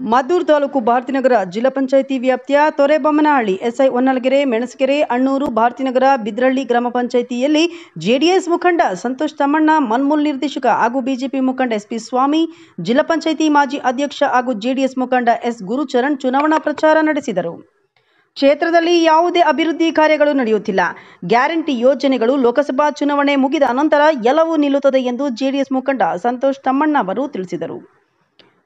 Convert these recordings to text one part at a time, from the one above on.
ಮದ್ದೂರು ತಾಲೂಕು ಭಾರತಿನಗರ ಜಿಲ್ಲಾ ಪಂಚಾಯಿತಿ ವ್ಯಾಪ್ತಿಯ ತೊರೆಬೊಮ್ಮನಹಳ್ಳಿ, ಎಸ್ಐ ಹೊನ್ನಲಗೆರೆ ಮೆಣಸಕೆರೆ ಅಣ್ಣೂರು ಭಾರತಿನಗರ ಬಿದ್ರಳ್ಳಿ ಗ್ರಾಮ ಪಂಚಾಯಿತಿಯಲ್ಲಿ ಜೆಡಿಎಸ್ ಮುಖಂಡ ಸಂತೋಷ್ ತಮ್ಮಣ್ಣ, ಮನ್ಮೂಲ್ ನಿರ್ದೇಶಕ ಹಾಗೂ ಬಿಜೆಪಿ ಮುಖಂಡ ಎಸ್ಪಿ ಸ್ವಾಮಿ, ಜಿಲ್ಲಾ ಪಂಚಾಯಿತಿ ಮಾಜಿ ಅಧ್ಯಕ್ಷ ಹಾಗೂ ಜೆಡಿಎಸ್ ಮುಖಂಡ ಎಸ್ ಗುರುಚರಣ್ ಚುನಾವಣಾ ಪ್ರಚಾರ ನಡೆಸಿದರು. ಕ್ಷೇತ್ರದಲ್ಲಿ ಯಾವುದೇ ಅಭಿವೃದ್ಧಿ ಕಾರ್ಯಗಳು ನಡೆಯುತ್ತಿಲ್ಲ. ಗ್ಯಾರಂಟಿ ಯೋಜನೆಗಳು ಲೋಕಸಭಾ ಚುನಾವಣೆ ಮುಗಿದ ನಂತರ ಎಲ್ಲವೂ ನಿಲ್ಲುತ್ತದೆ ಎಂದು ಜೆಡಿಎಸ್ ಮುಖಂಡ ಸಂತೋಷ್ ತಮ್ಮಣ್ಣ ಅವರು ತಿಳಿಸಿದರು.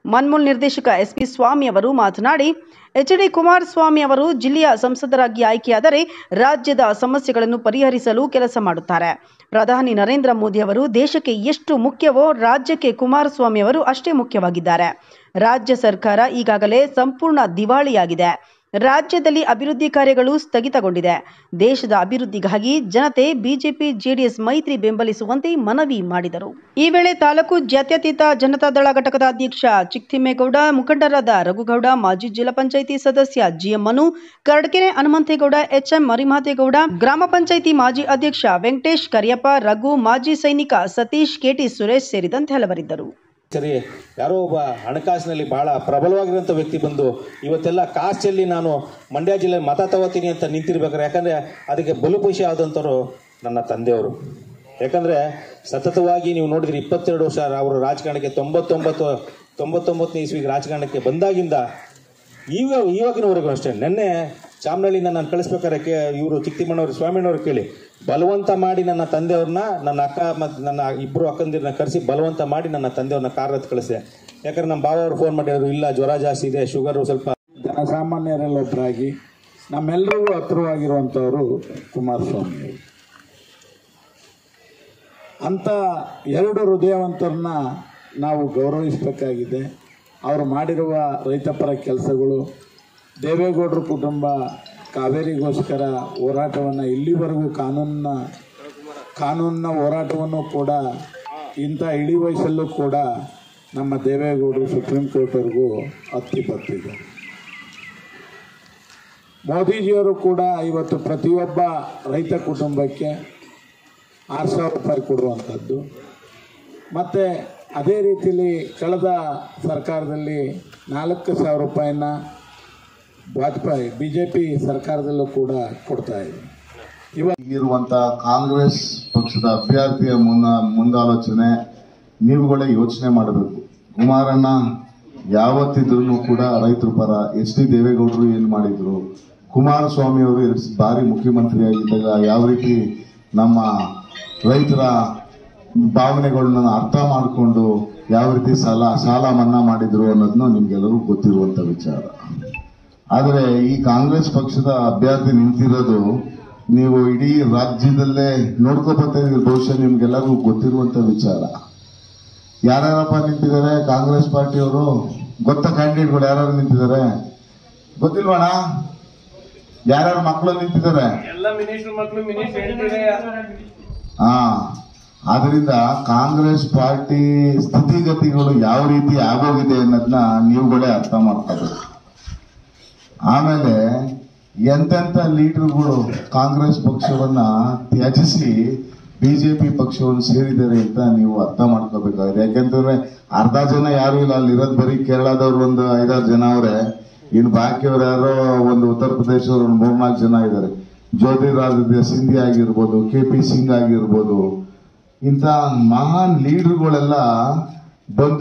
ಮನ್ಮೂಲ್ ನಿರ್ದೇಶಕ ಎಸ್ ಪಿ ಸ್ವಾಮಿ ಅವರು ಮಾತನಾಡಿ ಎಚ್ ಡಿ ಕುಮಾರಸ್ವಾಮಿ ಅವರು ಜಿಲ್ಲೆಯ ಸಂಸದರಾಗಿ ಆಯ್ಕೆಯಾದರೆ ರಾಜ್ಯದ ಸಮಸ್ಯೆಗಳನ್ನು ಪರಿಹರಿಸಲು ಕೆಲಸ ಮಾಡುತ್ತಾರೆ. ಪ್ರಧಾನಿ ನರೇಂದ್ರ ಮೋದಿ ಅವರು ದೇಶಕ್ಕೆ ಎಷ್ಟು ಮುಖ್ಯವೋ ರಾಜ್ಯಕ್ಕೆ ಕುಮಾರಸ್ವಾಮಿ ಅವರು ಅಷ್ಟೇ ಮುಖ್ಯವಾಗಿದ್ದಾರೆ. ರಾಜ್ಯ ಸರ್ಕಾರ ಈಗಾಗಲೇ ಸಂಪೂರ್ಣ ದಿವಾಳಿಯಾಗಿದೆ. ರಾಜ್ಯದಲ್ಲಿ ಅಭಿವೃದ್ಧಿ ಕಾರ್ಯಗಳು ಸ್ಥಗಿತಗೊಂಡಿದೆ. ದೇಶದ ಅಭಿವೃದ್ಧಿಗಾಗಿ ಜನತೆ ಬಿಜೆಪಿ, ಜೆಡಿಎಸ್ ಮೈತ್ರಿ ಬೆಂಬಲಿಸುವಂತೆ ಮನವಿ ಮಾಡಿದರು. ಈ ವೇಳೆ ತಾಲೂಕು ಜಾತ್ಯತೀತ ಜನತಾದಳ ಘಟಕದ ಅಧ್ಯಕ್ಷ ಚಿಕ್ತಿಮ್ಮೇಗೌಡ, ಮುಖಂಡರಾದ ರಘುಗೌಡ, ಮಾಜಿ ಜಿಲ್ಲಾ ಪಂಚಾಯಿತಿ ಸದಸ್ಯ G M Manu, Karadkere Hanumanthegowda, H M Marimathegowda, ಗ್ರಾಮ ಪಂಚಾಯಿತಿ ಮಾಜಿ ಅಧ್ಯಕ್ಷ ವೆಂಕಟೇಶ್ ಕರಿಯಪ್ಪ, ರಘು, ಮಾಜಿ ಸೈನಿಕ ಸತೀಶ್, ಕೆಟಿ ಸುರೇಶ್ ಸೇರಿದಂತೆ ಹಲವರಿದ್ದರು. ಸರಿ, ಯಾರೋ ಒಬ್ಬ ಹಣಕಾಸಿನಲ್ಲಿ ಬಹಳ ಪ್ರಬಲವಾಗಿರುವಂಥ ವ್ಯಕ್ತಿ ಬಂದು ಇವತ್ತೆಲ್ಲ ಕಾಸ್ಟಲ್ಲಿ ನಾನು ಮಂಡ್ಯ ಜಿಲ್ಲೆ ಮತ ತಗೋತೀನಿ ಅಂತ ನಿಂತಿರ್ಬೇಕಾರೆ ಯಾಕಂದರೆ ಅದಕ್ಕೆ ಬಲುಪುಷಿ ಆದಂಥವ್ರು ನನ್ನ ತಂದೆಯವರು. ಯಾಕಂದರೆ ಸತತವಾಗಿ ನೀವು ನೋಡಿದ್ರಿ ಇಪ್ಪತ್ತೆರಡು ವರ್ಷ ಅವರು ರಾಜಕಾರಣಕ್ಕೆ ತೊಂಬತ್ತೊಂಬತ್ತು, ತೊಂಬತ್ತೊಂಬತ್ತನೇ ಇಸ್ವಿಗೆ ರಾಜಕಾರಣಕ್ಕೆ ಬಂದಾಗಿಂದ ಈಗ ಇವಾಗಿನವರೆಗೂ ಅಷ್ಟೇ. ನಿನ್ನೆ ಚಾಮನಹಳ್ಳಿನ ನಾನು ಕಳಿಸ್ಬೇಕಾದ್ರೆ ಕೇ ಇವರು ಚಿಕ್ತಿಮ್ಮನವರು ಸ್ವಾಮಿನವ್ರು ಕೇಳಿ, ಬಲವಂತ ಮಾಡಿ ನನ್ನ ತಂದೆಯವ್ರನ್ನ ನನ್ನ ಅಕ್ಕ ಮತ್ತು ನನ್ನ ಇಬ್ಬರು ಅಕ್ಕಂದಿರನ್ನ ಕರೆಸಿ ಬಲವಂತ ಮಾಡಿ ನನ್ನ ತಂದೆಯವ್ರನ್ನ ಕಾರ್ ಹತ್ತು ಕಳಿಸಿದೆ. ಯಾಕಂದ್ರೆ ನಮ್ಮ ಬಾವ ಫೋನ್ ಮಾಡಿದ್ರು, ಇಲ್ಲ ಜ್ವರ ಜಾಸ್ತಿ ಇದೆ ಶುಗರು ಸ್ವಲ್ಪ ಜನಸಾಮಾನ್ಯರಲ್ಲೊಬ್ಬರಾಗಿ ನಮ್ಮೆಲ್ಲರಿಗೂ ಹತ್ತಿರವಾಗಿರುವಂಥವರು ಕುಮಾರಸ್ವಾಮಿ ಸ್ವಾಮಿ ಅಂಥ ಎರಡು ಹೃದಯವಂತರನ್ನ ನಾವು ಗೌರವಿಸಬೇಕಾಗಿದೆ. ಅವರು ಮಾಡಿರುವ ರೈತಪರ ಕೆಲಸಗಳು ದೇವೇಗೌಡರ ಕುಟುಂಬ ಕಾವೇರಿಗೋಸ್ಕರ ಹೋರಾಟವನ್ನು ಇಲ್ಲಿವರೆಗೂ ಕಾನೂನಿನ ಕಾನೂನಿನ ಹೋರಾಟವನ್ನು ಕೂಡ ಇಂಥ ಇಡೀ ಕೂಡ ನಮ್ಮ ದೇವೇಗೌಡರು ಸುಪ್ರೀಂ ಕೋರ್ಟ್ವರೆಗೂ ಹತ್ತಿ ಬರ್ತಿದ್ದಾರೆ ಮೋದಿಜಿಯವರು ಕೂಡ ಇವತ್ತು ಪ್ರತಿಯೊಬ್ಬ ರೈತ ಕುಟುಂಬಕ್ಕೆ ಆರು ಸಾವಿರ ರೂಪಾಯಿ ಕೊಡುವಂಥದ್ದು. ಮತ್ತು ಅದೇ ರೀತಿಯಲ್ಲಿ ಕಳೆದ ಸರ್ಕಾರದಲ್ಲಿ ನಾಲ್ಕು ಸಾವಿರ ರೂಪಾಯಿನ ವಾಜಪೇಯಿ ಬಿ ಜೆ ಪಿ ಸರ್ಕಾರದಲ್ಲೂ ಕೂಡ ಕೊಡ್ತಾ ಇದೆ. ಇರುವಂತ ಕಾಂಗ್ರೆಸ್ ಪಕ್ಷದ ಅಭ್ಯರ್ಥಿಯ ಮುನ್ನ ಮುಂದಾಲೋಚನೆ, ನೀವುಗಳೇ ಯೋಚನೆ ಮಾಡಬೇಕು. ಕುಮಾರಣ್ಣ ಯಾವತ್ತಿದ್ರೂ ಕೂಡ ರೈತರ ಪರ ಎಚ್ ಡಿ ದೇವೇಗೌಡರು ಏನು ಮಾಡಿದ್ರು? ಕುಮಾರಸ್ವಾಮಿ ಅವರು ಎರಡು ಬಾರಿ ಮುಖ್ಯಮಂತ್ರಿ ಆಗಿದ್ದಾಗ ಯಾವ ರೀತಿ ನಮ್ಮ ರೈತರ ಭಾವನೆಗಳನ್ನ ಅರ್ಥ ಮಾಡಿಕೊಂಡು ಯಾವ ರೀತಿ ಸಾಲ ಸಾಲ ಮನ್ನಾ ಮಾಡಿದ್ರು ಅನ್ನೋದನ್ನ ನಿಮ್ಗೆಲ್ಲರೂ ಗೊತ್ತಿರುವಂತ ವಿಚಾರ. ಆದರೆ ಈ ಕಾಂಗ್ರೆಸ್ ಪಕ್ಷದ ಅಭ್ಯರ್ಥಿ ನಿಂತಿರೋದು ನೀವು ಇಡೀ ರಾಜ್ಯದಲ್ಲೇ ನೋಡ್ಕೋಬರ್ತಾ ಇದ್ದೀರಿ. ಬಹುಶಃ ನಿಮ್ಗೆಲ್ಲರಿಗೂ ಗೊತ್ತಿರುವಂತ ವಿಚಾರ. ಯಾರ್ಯಾರಪ್ಪ ನಿಂತಿದ್ದಾರೆ? ಕಾಂಗ್ರೆಸ್ ಪಾರ್ಟಿಯವರು? ಗೊತ್ತ ಕ್ಯಾಂಡಿಡೇಟ್ಗಳು ಯಾರು ನಿಂತಿದ್ದಾರೆ? ಗೊತ್ತಿಲ್ವಣ ಯಾರ್ಯಾರ ಮಕ್ಕಳು ನಿಂತಿದ್ದಾರೆ? ಹಾ. ಆದ್ರಿಂದ ಕಾಂಗ್ರೆಸ್ ಪಾರ್ಟಿ ಸ್ಥಿತಿಗತಿಗಳು ಯಾವ ರೀತಿ ಆಗೋಗಿದೆ ಅನ್ನೋದನ್ನ ನೀವುಗಳೇ ಅರ್ಥ ಮಾಡ್ಕೋಬೇಕು. ಆಮೇಲೆ ಎಂತೆಂಥ ಲೀಡರ್ಗಳು ಕಾಂಗ್ರೆಸ್ ಪಕ್ಷವನ್ನ ತ್ಯಜಿಸಿ ಬಿಜೆಪಿ ಪಕ್ಷವನ್ನು ಸೇರಿದ್ದಾರೆ ಅಂತ ನೀವು ಅರ್ಥ ಮಾಡ್ಕೋಬೇಕಾಗಿದೆ. ಯಾಕೆಂತಂದ್ರೆ ಅರ್ಧ ಜನ ಯಾರು ಇಲ್ಲ. ಅಲ್ಲಿ ಇರೋದು ಬರೀ ಕೇರಳದವ್ರು ಒಂದು ಐದಾರು ಜನ ಅವರೇ. ಇನ್ನು ಬಾಕಿಯವ್ರು ಯಾರೋ ಒಂದು ಉತ್ತರ ಪ್ರದೇಶದವ್ರು ಒಂದು ಮೂರ್ನಾಲ್ಕು ಜನ ಇದ್ದಾರೆ. ಜ್ಯೋತಿರಾದಿತ್ಯ ಸಿಂಧಿ ಆಗಿರ್ಬೋದು ಕೆ ಪಿ ಸಿಂಗ್ ಆಗಿರ್ಬೋದು, ಇಂಥ ಮಹಾನ್ ಲೀಡರ್ಗಳೆಲ್ಲ ಬಂದು